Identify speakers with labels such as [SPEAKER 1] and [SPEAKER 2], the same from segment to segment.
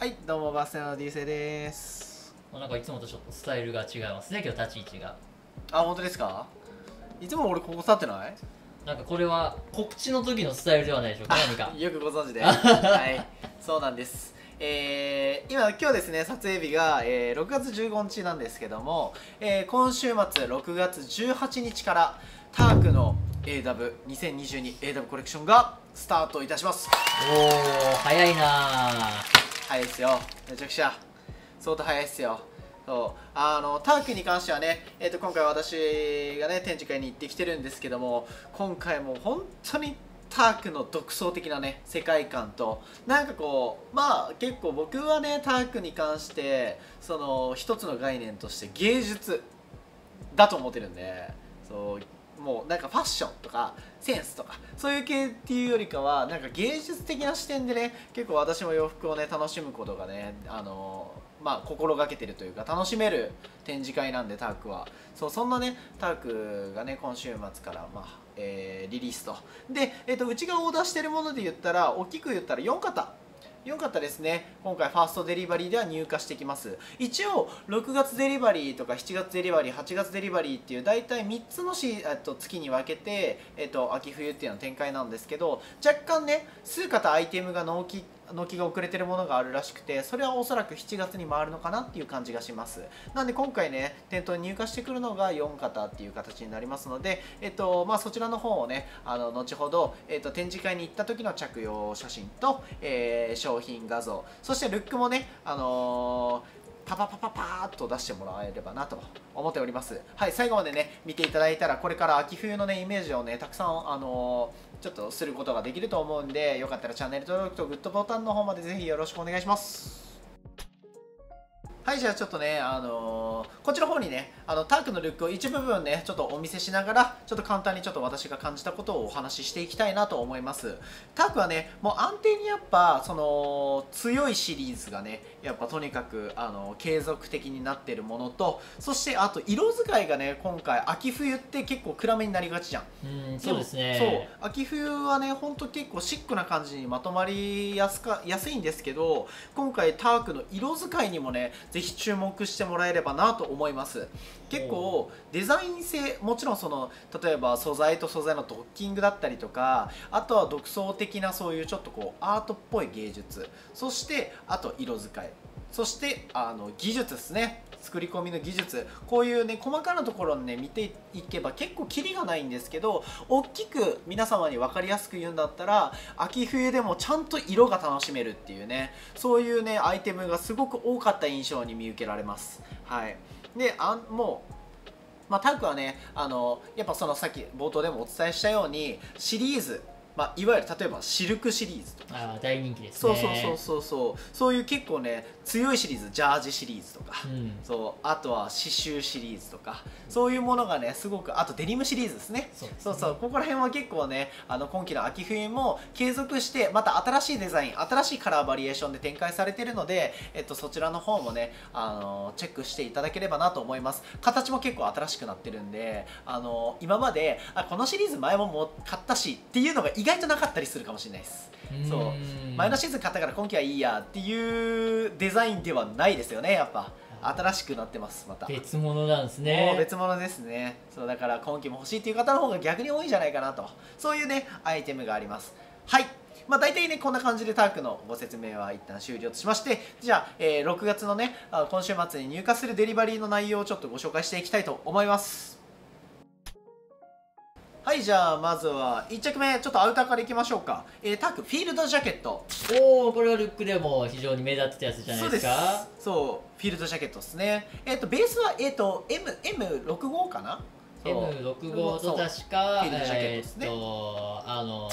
[SPEAKER 1] はいどうもバステの D セです。
[SPEAKER 2] なんかいつもとちょっとスタイルが違いますね今日立ち位置が。
[SPEAKER 1] あ本当ですか？いつも俺ここ立ってない？
[SPEAKER 2] なんかこれは告知の時のスタイルではないでしょうか何か。
[SPEAKER 1] よくご存知で。はいそうなんです。えー、今今日ですね撮影日が、えー、6月15日なんですけども、えー、今週末6月18日からタークの AW2022AW コレクションがスタートいたします。
[SPEAKER 2] おお早いな
[SPEAKER 1] 早いですよ。めちゃくちゃ。相当早いですよ。そう。あのタークに関してはね、えー、と今回私がね展示会に行ってきてるんですけども今回も本当にタークの独創的なね世界観となんかこうまあ結構僕はねタークに関してその一つの概念として芸術だと思ってるんでそうもうなんかファッションとかセンスとかそういう系っていうよりかはなんか芸術的な視点でね結構私も洋服をね楽しむことがねあのまあ、心がけてるというか楽しめる展示会なんでタークは。そうそんなねタークがね今週末から、まあえー、リリースと。で、えーと、うちがオーダーしてるもので言ったら大きく言ったら4型よかったですね。今回ファーストデリバリーでは入荷してきます。一応6月デリバリーとか7月デリバリー8月デリバリーっていう大体3つのしと月に分けて、えっと、秋冬っていうの展開なんですけど若干ね数型アイテムが納期納期が遅れてるものがあるらしくてそれはおそらく7月に回るのかなっていう感じがしますなんで今回ね店頭に入荷してくるのが4型っていう形になりますので、えっとまあ、そちらの方をねあの後ほど、えっと、展示会に行った時の着用写真と、えー、商品画像そしてルックもね、あのーパパパパパーっと出してもらえればなと思っておりますはい最後までね見ていただいたらこれから秋冬のねイメージをねたくさんあのー、ちょっとすることができると思うんでよかったらチャンネル登録とグッドボタンの方までぜひよろしくお願いします。はいじゃあちょっとねあのー、こっちの方にねあのタークのルックを一部分ねちょっとお見せしながらちょっと簡単にちょっと私が感じたことをお話ししていきたいなと思います。タークはねもう安定にやっぱその強いシリーズがねやっぱとにかくあの継続的になってるものとそしてあと色使いがね今回秋冬って結構暗めになりがちじゃん。
[SPEAKER 2] うんそうですね。
[SPEAKER 1] そう。秋冬はねほんと結構シックな感じにまとまりやすか安いんですけど今回タークの色使いにもねぜひ注目してもらえればなと思います。結構デザイン性もちろんその例えば素材と素材のドッキングだったりとかあとは独創的なそういうちょっとこうアートっぽい芸術。そしてあと色使いそしてあの技術ですね。作り込みの技術。こういうね細かなところをね見ていけば結構キリがないんですけど大きく皆様に分かりやすく言うんだったら秋冬でもちゃんと色が楽しめるっていうねそういうねアイテムがすごく多かった印象に見受けられます。はい。であもうまあ、タンクはねあのやっぱそのさっき冒頭でもお伝えしたようにシリーズまあ、いわゆる例えばシルクシリーズとか。
[SPEAKER 2] あ大人気です
[SPEAKER 1] ね。そうそうそうそうそう。そういう結構ね強いシリーズジャージシリーズとか、うん、そうあとは刺繍シリーズとか。そういうものがねすごくあとデニムシリーズですね。そう、ね、そうそう。ここら辺は結構ねあの今季の秋冬も継続してまた新しいデザイン新しいカラーバリエーションで展開されているので、えっと、そちらの方もねあのチェックしていただければなと思います。形も結構新しくなってるんであの今まであこのシリーズ前もも買ったしっていうのが意外外となかったりするかもしれないです。そう。前のシーズン買ったから今季はいいやっていうデザインではないですよねやっぱ。新しくなってますまた。
[SPEAKER 2] 別物なんですね。
[SPEAKER 1] 別物ですね。そうだから今季も欲しいっていう方の方が逆に多いんじゃないかなと。そういうねアイテムがあります。はい。まあ、大体ねこんな感じでタークのご説明は一旦終了としましてじゃあ、えー、6月のね今週末に入荷するデリバリーの内容をちょっとご紹介していきたいと思いますはいじゃあまずは1着目ちょっとアウターからいきましょうか、えー、タックフィールドジャケット。
[SPEAKER 2] おおこれはルックでも非常に目立ってたやつじゃないですか？
[SPEAKER 1] そうフィールドジャケットですね。えっ、ー、とベースはえっ、ー、と M65 かな
[SPEAKER 2] ？M65 と確かえっ、とあの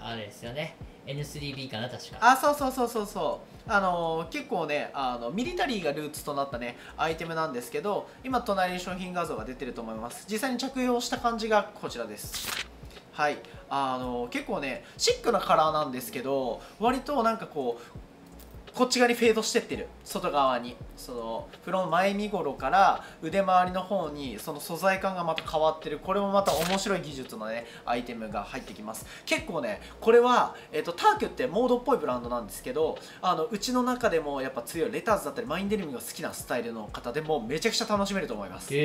[SPEAKER 2] あれですよね。N3B かな確か。
[SPEAKER 1] あそうそうそうそうそうあの、結構ねあのミリタリーがルーツとなったねアイテムなんですけど今隣に商品画像が出てると思います。実際に着用した感じがこちらです。はい。あの、結構ねシックなカラーなんですけど割となんかこうこっち側にフェードしてってる。外側に。そのフロン前身頃から腕周りの方にその素材感がまた変わってる。これもまた面白い技術のねアイテムが入ってきます。結構ねこれは、えーと、ターキュってモードっぽいブランドなんですけどあのうちの中でもやっぱ強いレターズだったりマインデルミが好きなスタイルの方でもめちゃくちゃ楽しめると思います。そう。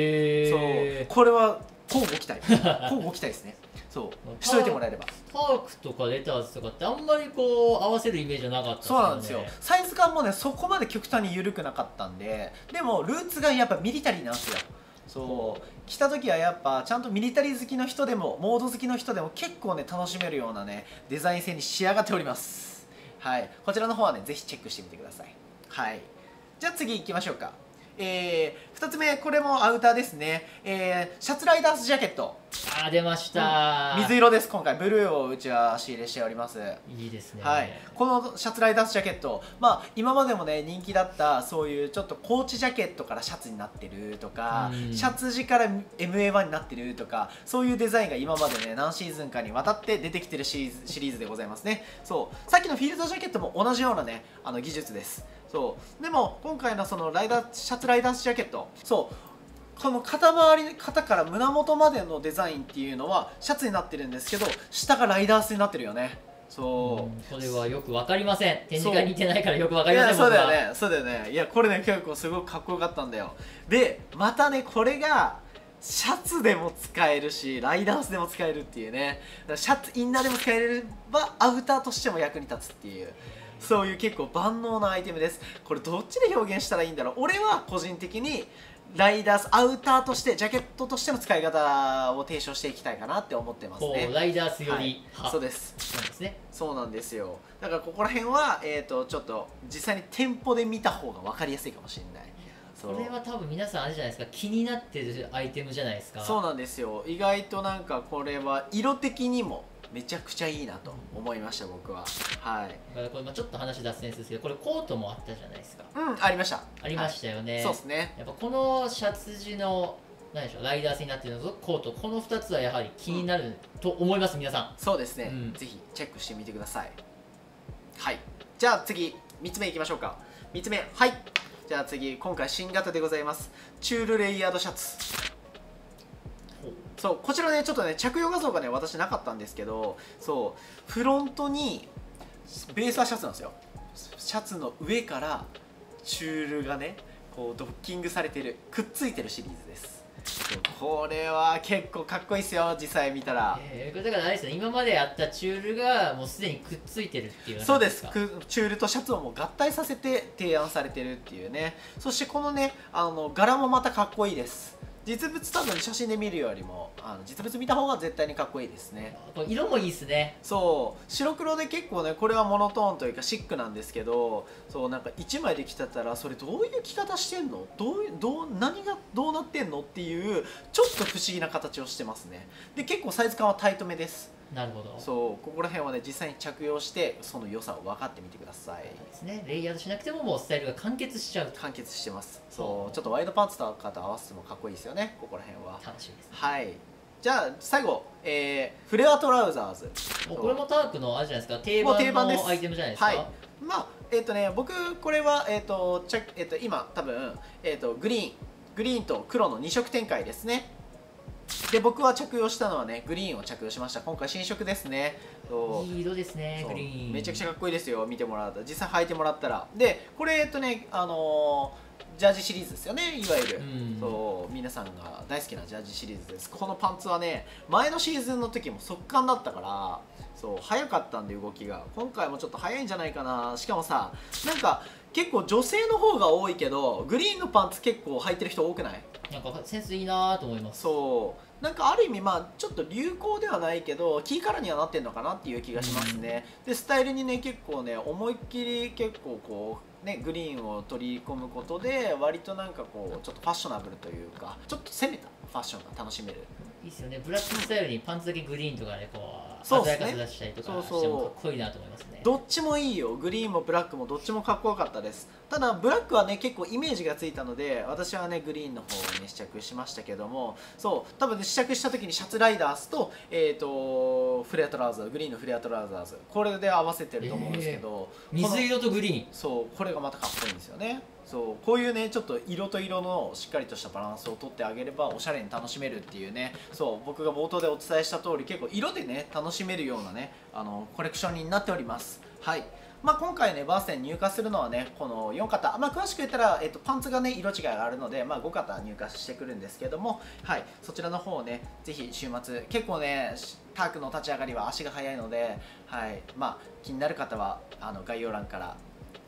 [SPEAKER 1] これは交互期待。交互期待ですねそう。しといてもらえれば。
[SPEAKER 2] パークとかレターズとかってあんまりこう合わせるイメージはなかった、ね、
[SPEAKER 1] そうなんですよ。サイズ感もねそこまで極端に緩くなかったんで。でもルーツがやっぱミリタリーなんですよ。そう。来た時はやっぱちゃんとミリタリー好きの人でもモード好きの人でも結構ね楽しめるようなねデザイン性に仕上がっております。はい。こちらの方はねぜひチェックしてみてください。はい。じゃあ次行きましょうかえー、2つ目これもアウターですね、えー、シャツライダースジャケット。
[SPEAKER 2] あ出ました、
[SPEAKER 1] うん、水色です今回。ブルーをうちは仕入れしております。
[SPEAKER 2] いいですね、
[SPEAKER 1] はい、このシャツライダースジャケット。まあ今までもね人気だったそういうちょっとコーチジャケットからシャツになってるとか、うん、シャツ地から MA1 になってるとかそういうデザインが今までね何シーズンかにわたって出てきてるシリーズシリーズでございますね。そう。さっきのフィールドジャケットも同じようなねあの技術ですそうでも今回のそのライダーシャツライダースジャケットそうこの肩周り肩から胸元までのデザインっていうのはシャツになってるんですけど下がライダースになってるよね。そう。
[SPEAKER 2] これはよく分かりません。展示会に似てないからよく分かりません
[SPEAKER 1] そう。だよね。そうだよね。いやこれね結構すごくかっこよかったんだよ。でまたねこれがシャツでも使えるしライダースでも使えるっていうね。シャツインナーでも使えればアウターとしても役に立つっていうそういう結構万能なアイテムです。これどっちで表現したらいいんだろう。俺は個人的にライダースアウターとしてジャケットとしての使い方を提唱していきたいかなって思ってますね。
[SPEAKER 2] ライダースより、
[SPEAKER 1] はい、そうです。
[SPEAKER 2] そうですね。
[SPEAKER 1] そうなんですよ。だからここら辺は、えーと、ちょっと実際に店舗で見た方が分かりやすいかもしれない。
[SPEAKER 2] これは多分皆さんあれじゃないですか。気になってるアイテムじゃないですか。
[SPEAKER 1] そうなんですよ。意外となんかこれは色的にもめちゃくちゃいいなと思いました僕は。はい。
[SPEAKER 2] これちょっと話脱線するんですけどこれコートもあったじゃないですか。
[SPEAKER 1] うんありました。
[SPEAKER 2] ありましたよね、は
[SPEAKER 1] い、そうですね。
[SPEAKER 2] やっぱこのシャツ地の何でしょうライダースになっているのとコート。この2つはやはり気になると思います、うん、皆さん。
[SPEAKER 1] そうですね、うん、ぜひチェックしてみてください。はい。じゃあ次3つ目いきましょうか。3つ目。はい。じゃあ次今回新型でございます。チュールレイヤードシャツそうこちらねちょっとね着用画像がね私なかったんですけどそうフロントにベースはシャツなんですよ。シャツの上からチュールがねこうドッキングされてるくっついてるシリーズです。これは結構かっこいいですよ実際見たら、
[SPEAKER 2] えー、これだからあれですね今まであったチュールがもうすでにくっついてるっていう
[SPEAKER 1] そうです。チュールとシャツをもう合体させて提案されてるっていうね。そしてこのねあの柄もまたかっこいいです実物多分写真で見るよりもあの実物見た方が絶対にかっこいいですね。
[SPEAKER 2] 色もいいですね。
[SPEAKER 1] そう白黒で結構ねこれはモノトーンというかシックなんですけどそうなんか1枚で着てたらそれどういう着方してんの？どうどう何がどうなってんの？っていうちょっと不思議な形をしてますね。で結構サイズ感はタイトめです
[SPEAKER 2] なるほど。
[SPEAKER 1] そうここら辺はね実際に着用してその良さを分かってみてください。
[SPEAKER 2] ですね。レイヤードしなくてももうスタイルが完結しちゃう。
[SPEAKER 1] 完結してます。そうちょっとワイドパンツとかと合わせてもかっこいいですよね。ここら辺は。
[SPEAKER 2] 楽しみです、ね、
[SPEAKER 1] はい。じゃあ最後、えー、フレアトラウザーズ。
[SPEAKER 2] これもタークのあれじゃないですか？定番のアイテムじゃないですか？はい。
[SPEAKER 1] まあえっ、ー、とね僕これはえっ、ー、とちゃえっ、ー、と今多分えっ、とグリーングリーンと黒の2色展開ですねで僕は着用したのはねグリーンを着用しました。今回新色ですね。
[SPEAKER 2] いい色ですねグリー
[SPEAKER 1] ン。めちゃくちゃかっこいいですよ見てもらった実際履いてもらったら。でこれえっとねあのー、ジャージシリーズですよねいわゆる、うん、そう。皆さんが大好きなジャージシリーズです。このパンツはね前のシーズンの時も速乾だったからそう早かったんで動きが。今回もちょっと早いんじゃないかな。しかもさなんか結構女性の方が多いけどグリーンのパンツ結構履いてる人多くない？
[SPEAKER 2] なんかセンスいいなと思います。
[SPEAKER 1] そう。なんかある意味まあちょっと流行ではないけどキーカラーにはなってるのかなっていう気がしますね、でスタイルにね結構ね思いっきり結構こうねグリーンを取り込むことで割となんかこうちょっとファッショナブルというかちょっと攻めたファッションが楽しめる。
[SPEAKER 2] いいっすよね。ブラックスタイルにパンツだけグリーンとかでこう鮮やかさ出したりとか
[SPEAKER 1] そうそう。
[SPEAKER 2] してもかっこいいなと思いますね。
[SPEAKER 1] どっちもいいよ。グリーンもブラックもどっちもかっこよかったです。ただブラックはね結構イメージがついたので私はねグリーンの方をね試着しましたけども。そう。多分ね試着した時にシャツライダースと,、えー、とフレアトラウザーグリーンのフレアトラウザーズ。これで合わせてると思うんですけど、この
[SPEAKER 2] 水色とグリーン。
[SPEAKER 1] そうこれがまたかっこいいんですよね。そうこういうねちょっと色と色のしっかりとしたバランスをとってあげればおしゃれに楽しめるっていうね。そう僕が冒頭でお伝えした通り結構色でね楽しめるようなねあのコレクションになっております。はいまあ、今回ねバースデーに入荷するのはねこの4型、まあ、詳しく言ったら、えっと、パンツがね色違いがあるので、まあ、5型入荷してくるんですけども、はい、そちらの方をねぜひ週末結構ねタークの立ち上がりは足が速いので、はい。まあ、気になる方はあの概要欄から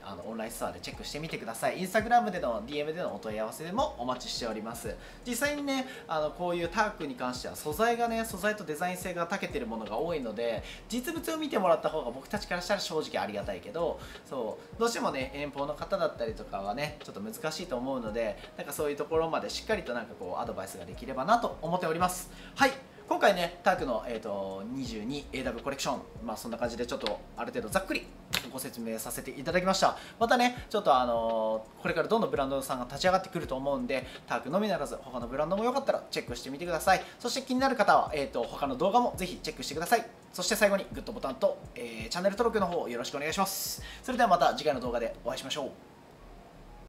[SPEAKER 1] あのオンラインストアでチェックしてみてください。インスタグラムでの DM でのお問い合わせでもお待ちしております。実際にねあのこういうタークに関しては素材がね素材とデザイン性が長けてるものが多いので実物を見てもらった方が僕たちからしたら正直ありがたいけどそうどうしてもね遠方の方だったりとかはねちょっと難しいと思うのでなんかそういうところまでしっかりとなんかこうアドバイスができればなと思っております。はい。今回ねタークの、えーと、22AW コレクション。まあそんな感じでちょっとある程度ざっくりご説明させていただきました。またねちょっとあのーこれからどんどんブランドさんが立ち上がってくると思うんでタークのみならず他のブランドもよかったらチェックしてみてください。そして気になる方は、えー、と他の動画もぜひチェックしてください。そして最後にグッドボタンと、えーチャンネル登録の方よろしくお願いします。それではまた次回の動画でお会いしましょう。